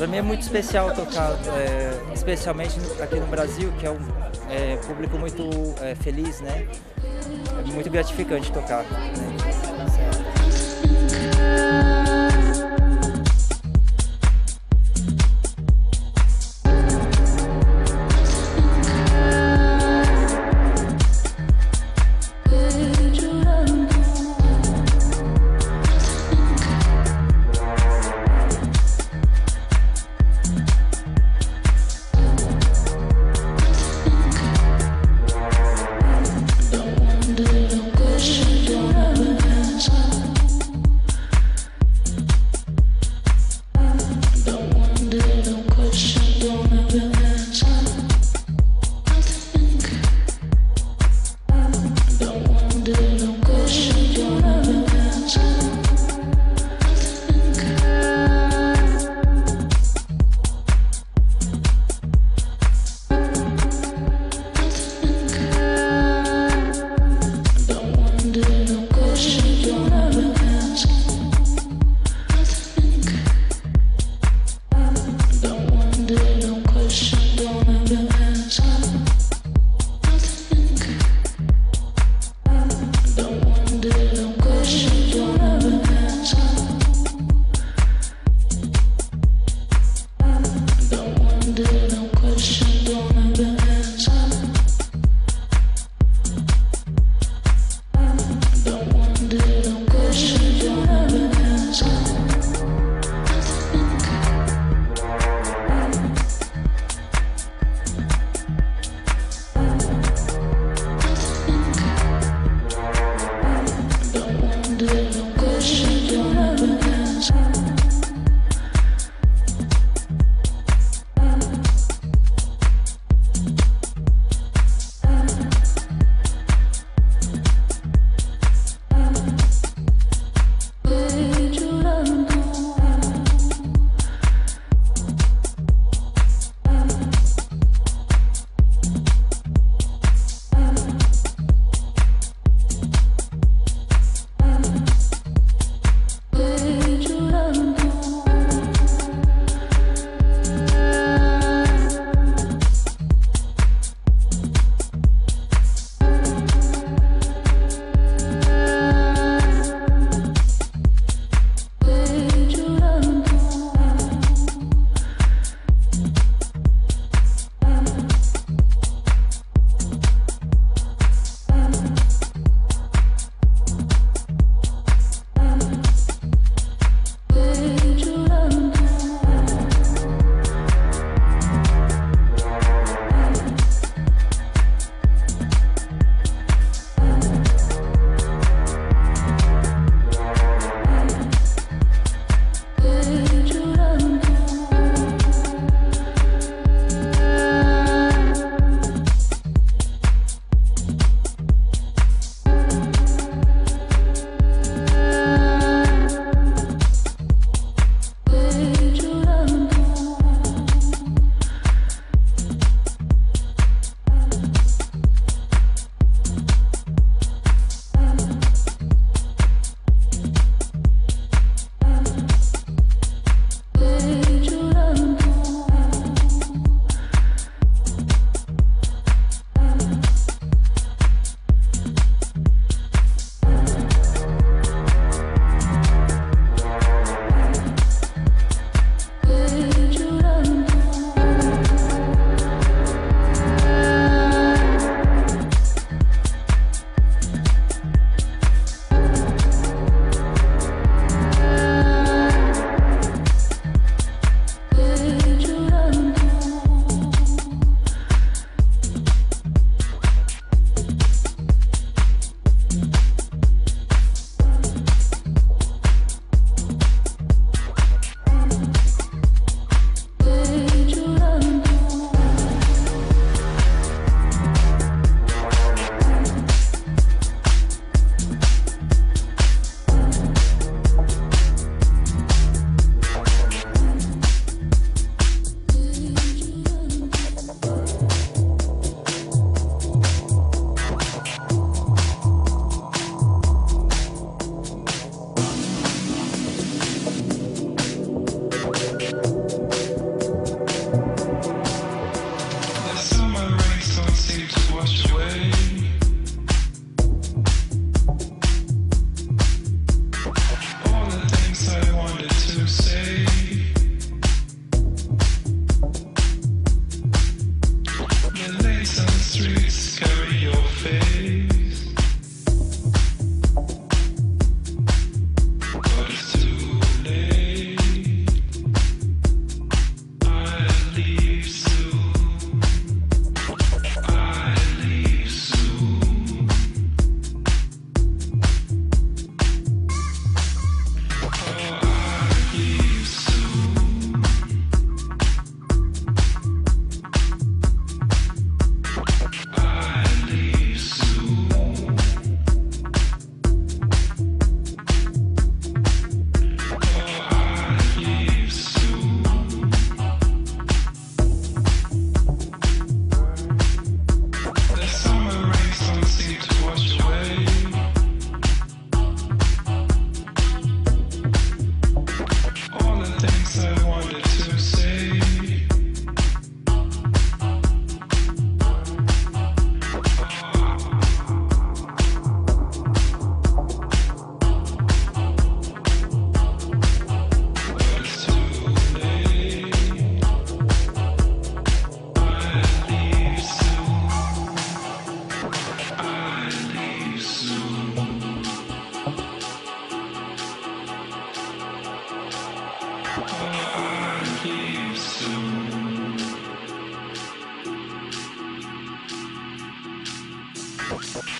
Para mim é muito especial tocar, é, especialmente aqui no Brasil, que é um é, público muito é, feliz, né? É muito gratificante tocar. Né?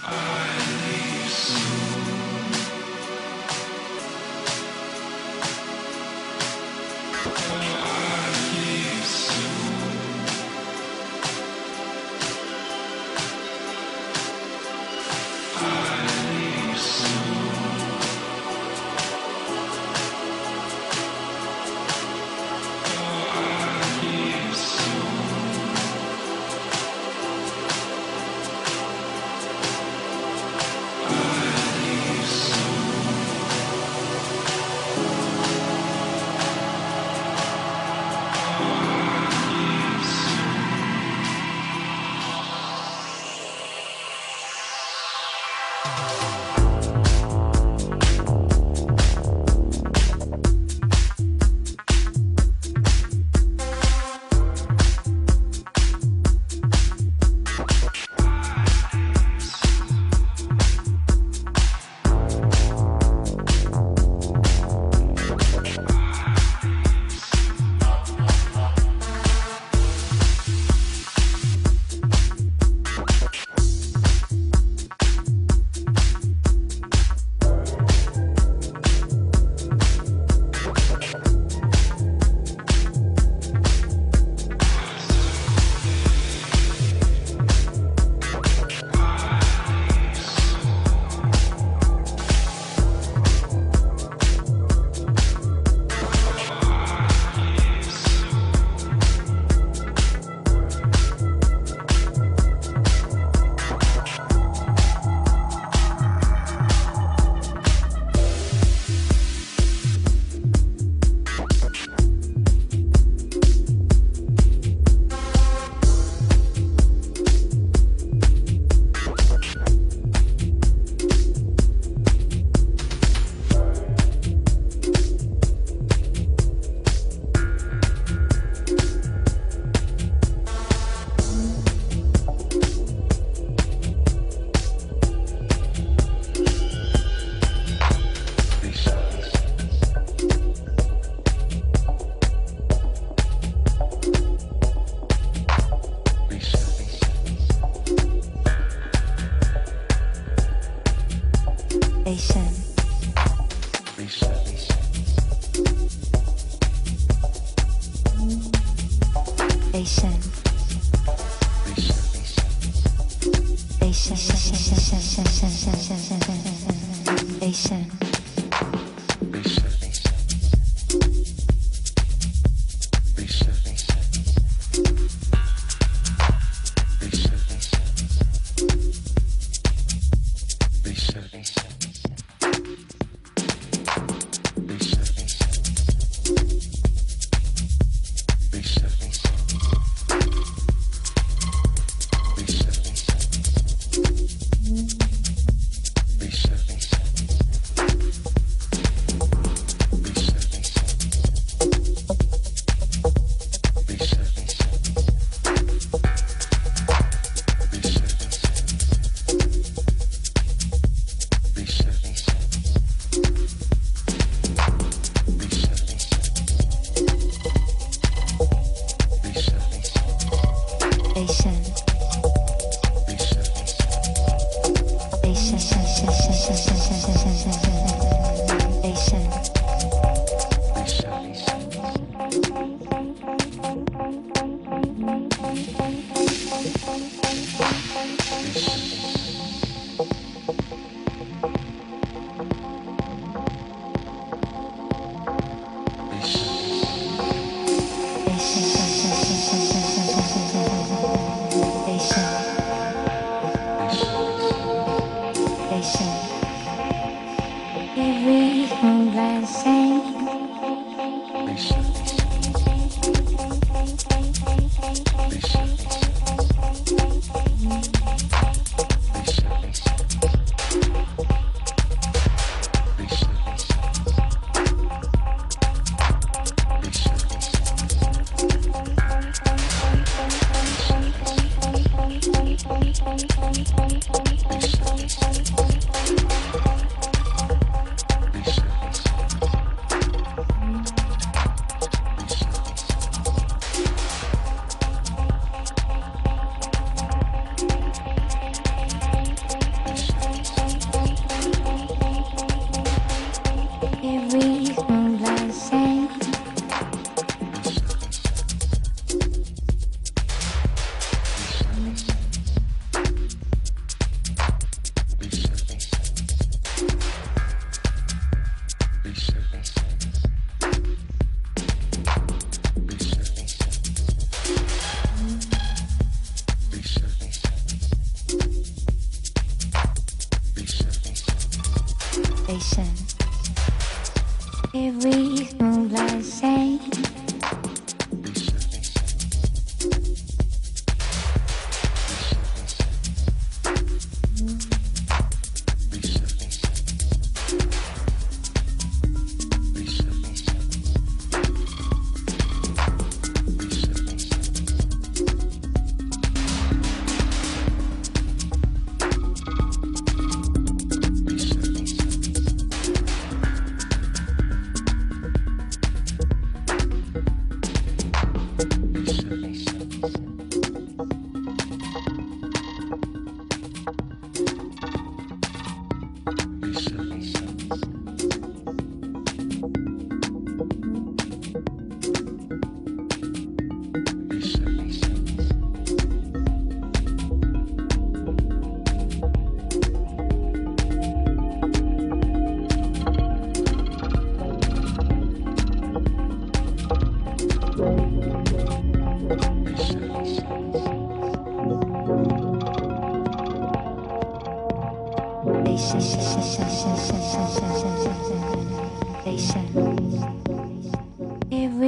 I leave soon.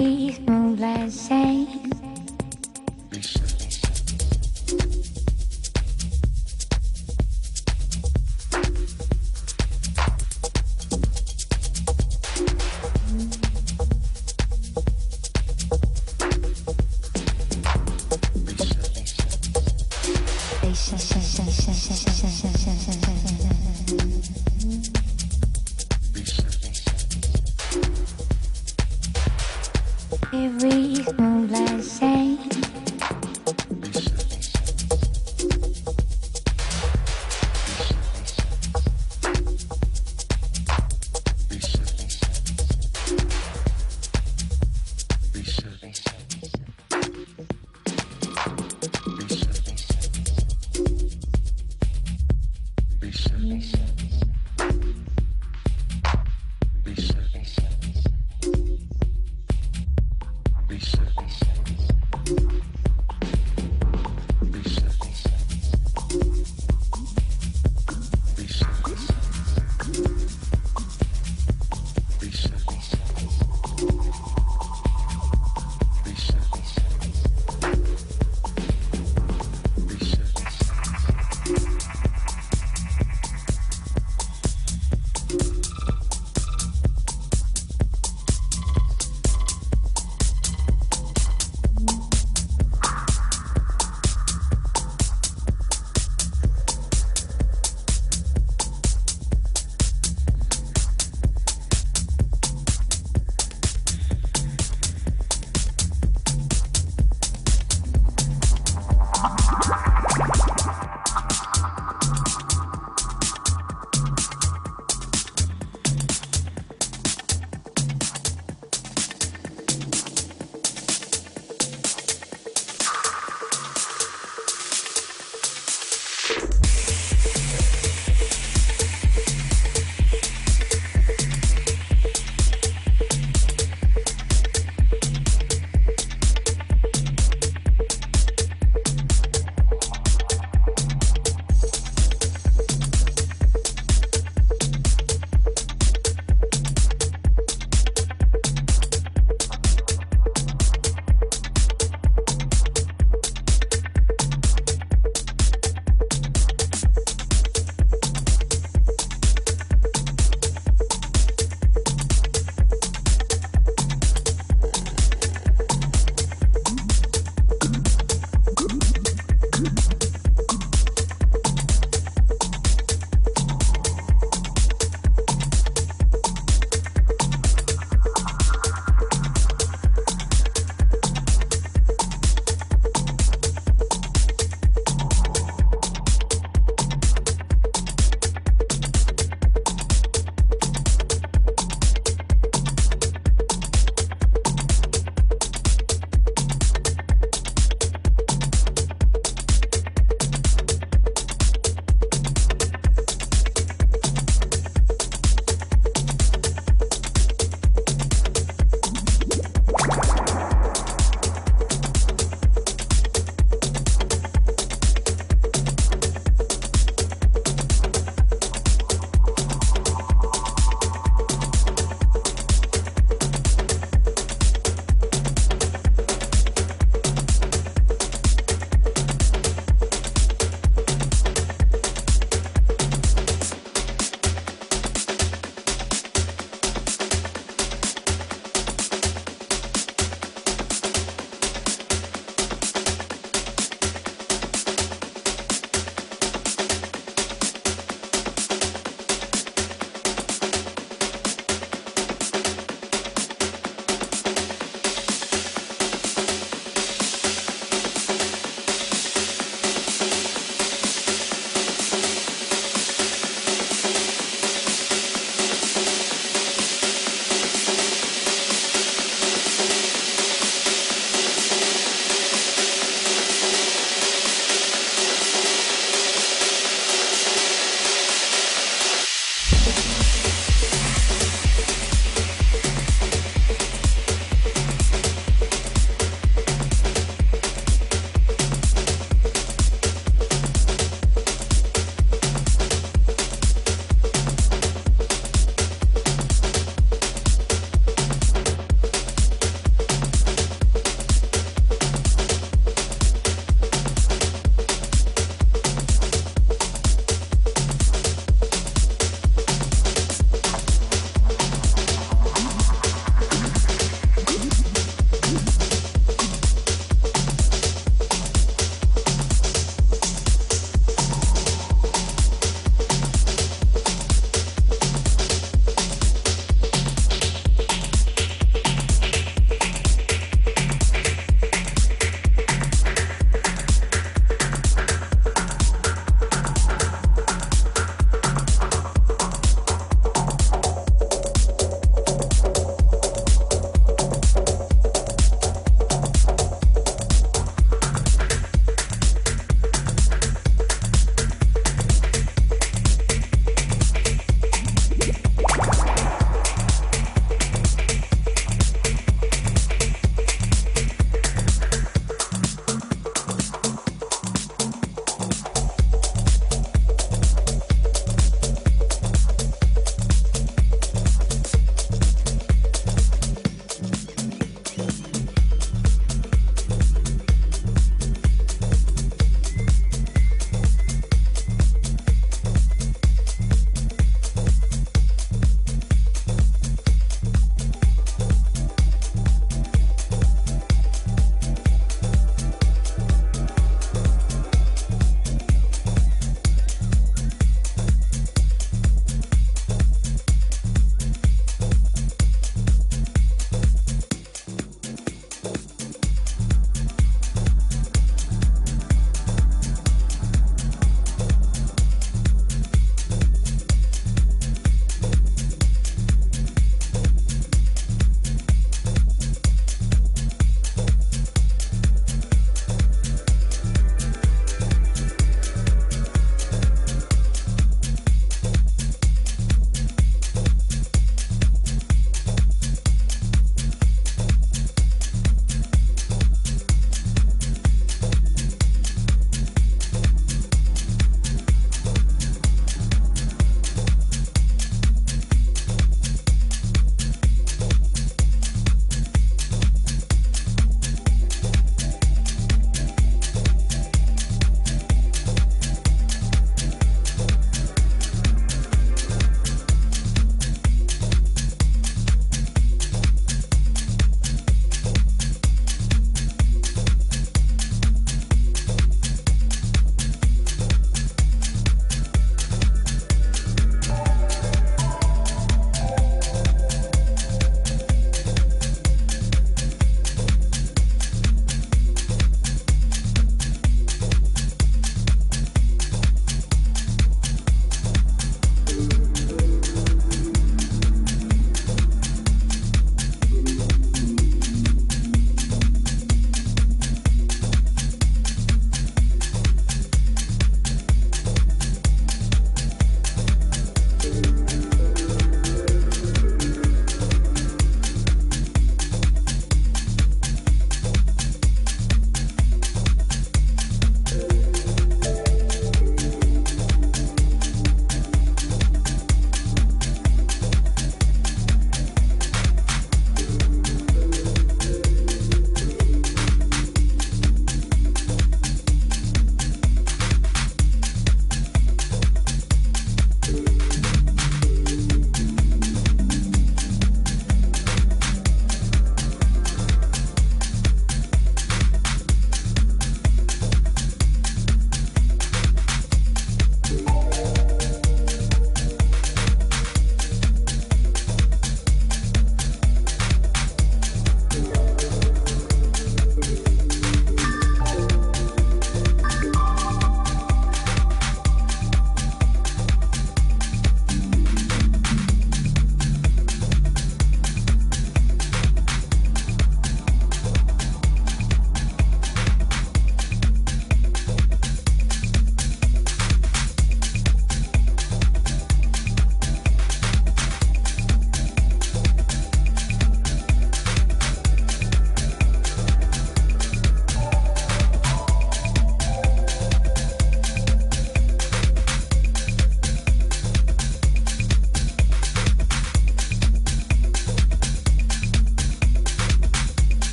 sweet moonlight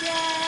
Yeah.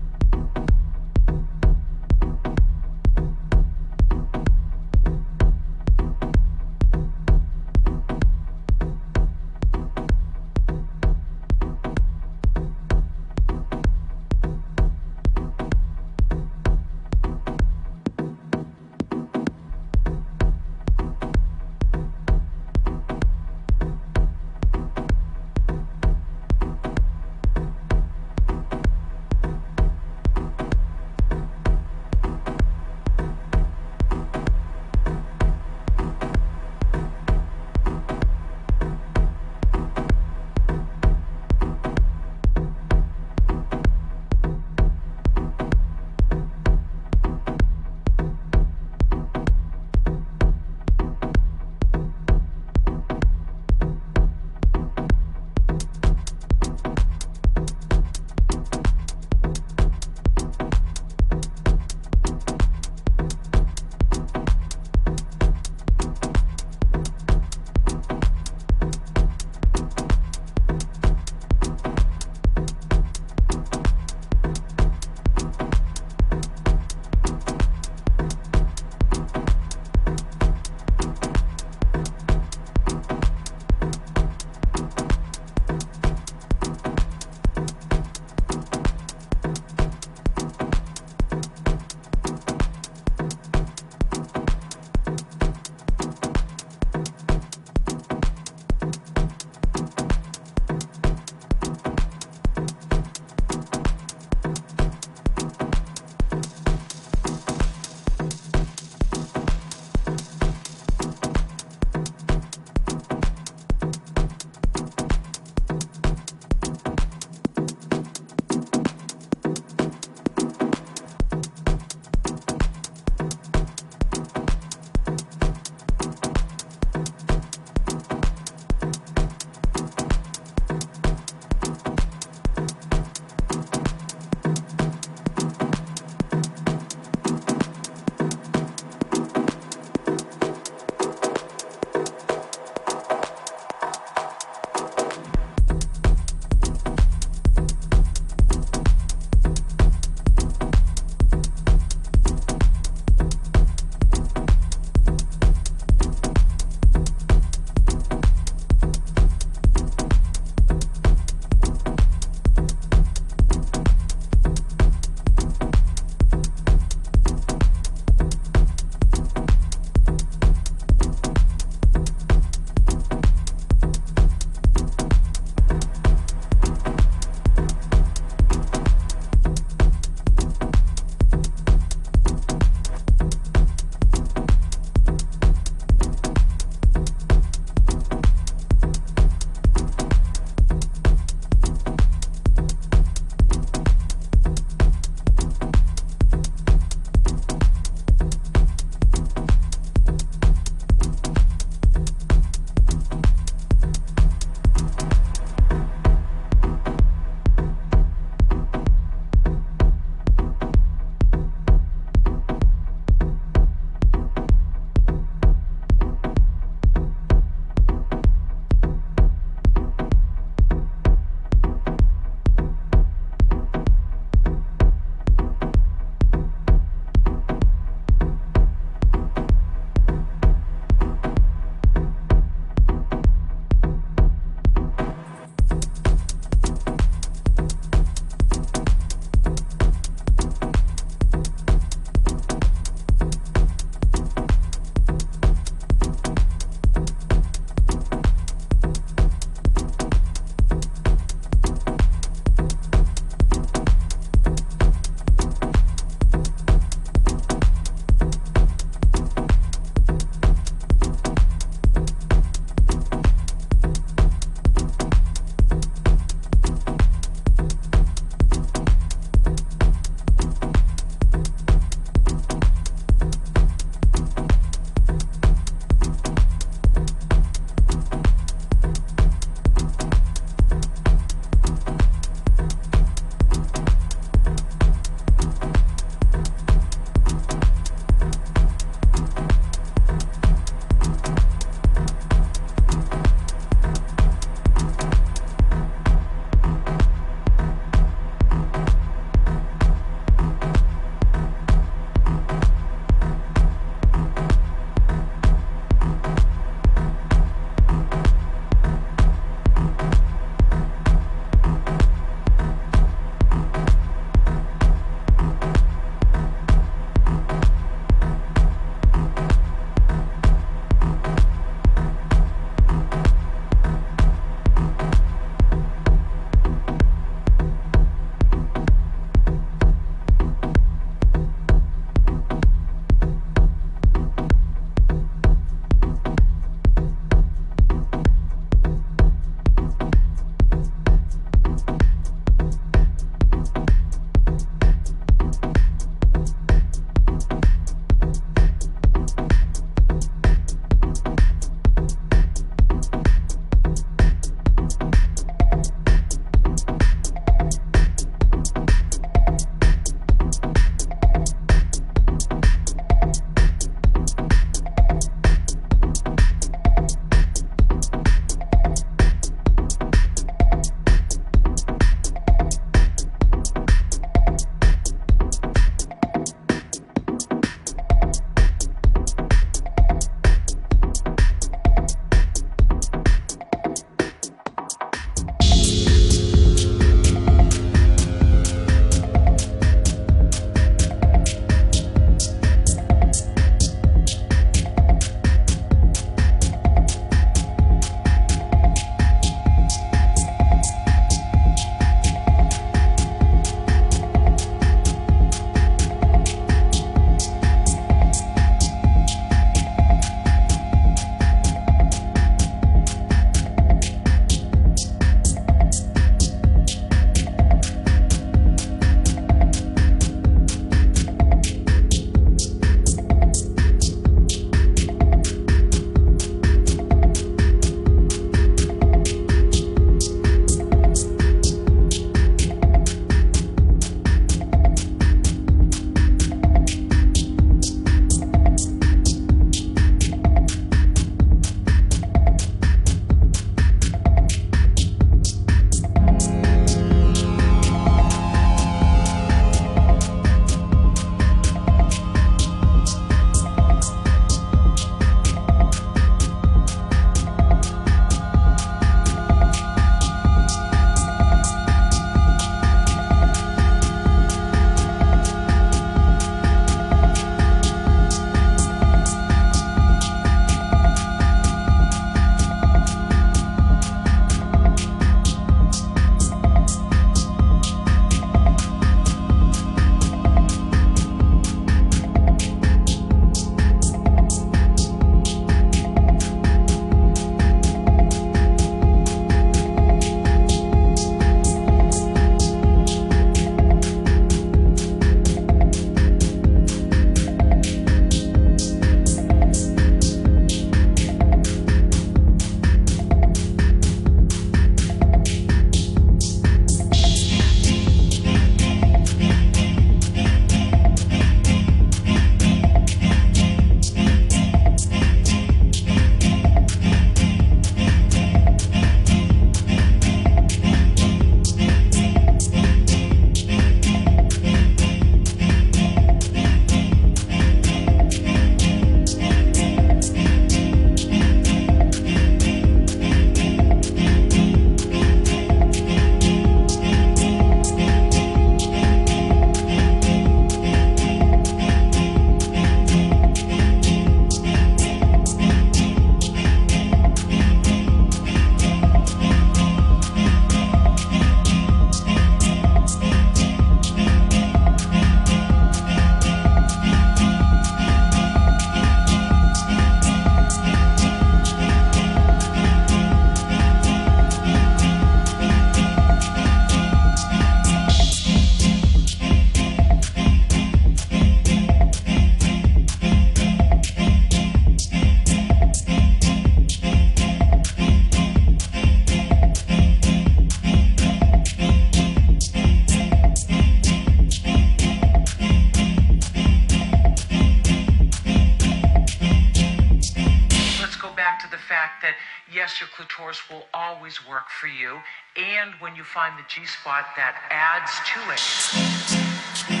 Always work for you, and when you find the G spot, that adds to it.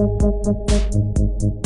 ピッピッ